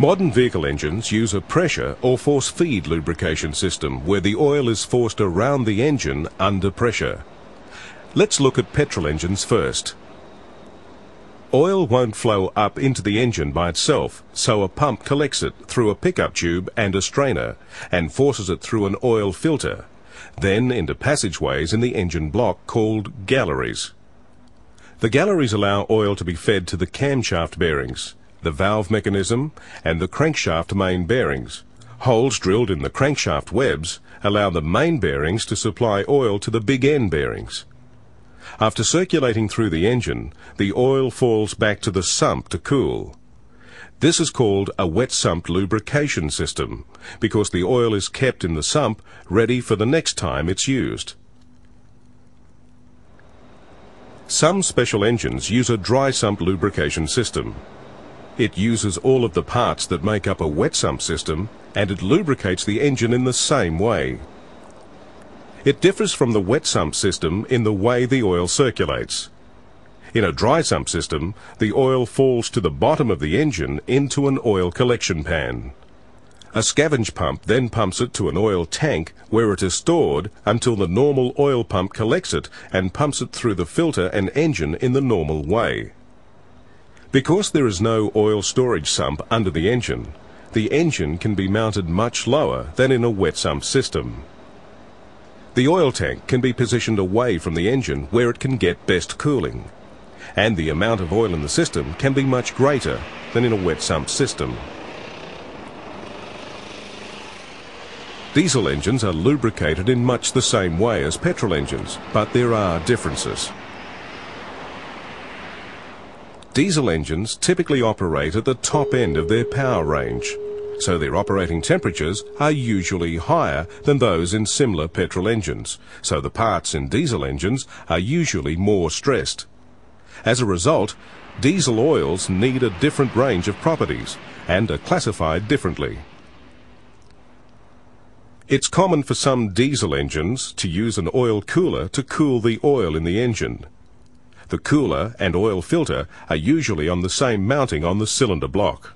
Modern vehicle engines use a pressure or force feed lubrication system where the oil is forced around the engine under pressure. Let's look at petrol engines first. Oil won't flow up into the engine by itself, so a pump collects it through a pickup tube and a strainer and forces it through an oil filter, then into passageways in the engine block called galleries. The galleries allow oil to be fed to the camshaft bearings, the valve mechanism and the crankshaft main bearings. Holes drilled in the crankshaft webs allow the main bearings to supply oil to the big end bearings. After circulating through the engine, the oil falls back to the sump to cool. This is called a wet sump lubrication system because the oil is kept in the sump ready for the next time it's used. Some special engines use a dry sump lubrication system. It uses all of the parts that make up a wet sump system and it lubricates the engine in the same way. It differs from the wet sump system in the way the oil circulates. In a dry sump system, the oil falls to the bottom of the engine into an oil collection pan. A scavenge pump then pumps it to an oil tank where it is stored until the normal oil pump collects it and pumps it through the filter and engine in the normal way. Because there is no oil storage sump under the engine, the engine can be mounted much lower than in a wet sump system. The oil tank can be positioned away from the engine where it can get best cooling. And the amount of oil in the system can be much greater than in a wet sump system. Diesel engines are lubricated in much the same way as petrol engines, but there are differences. Diesel engines typically operate at the top end of their power range, so their operating temperatures are usually higher than those in similar petrol engines, so the parts in diesel engines are usually more stressed. As a result, diesel oils need a different range of properties and are classified differently. It's common for some diesel engines to use an oil cooler to cool the oil in the engine. The cooler and oil filter are usually on the same mounting on the cylinder block.